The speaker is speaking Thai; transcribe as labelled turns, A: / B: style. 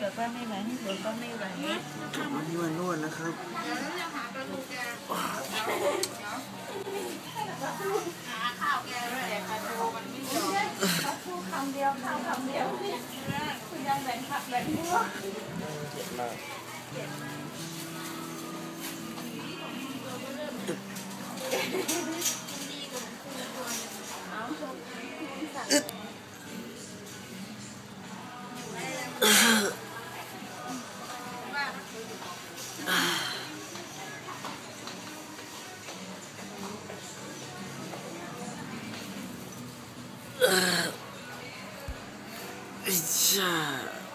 A: แบบว่าไม่ไหวให้หลวงก็ไม่ไหว
B: วันนี้วันนวดนะครับ
A: พูดคำเดียวข้าวคำเดียวคุณยังแบ่งผักแบ่งพวก
B: เจ็บมากอิจ 哎呀！